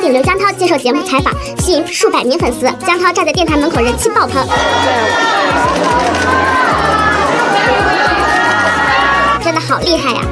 顶流江涛接受节目采访吸引数百名粉丝。江涛站在电台门口人气爆棚。真的好厉害呀。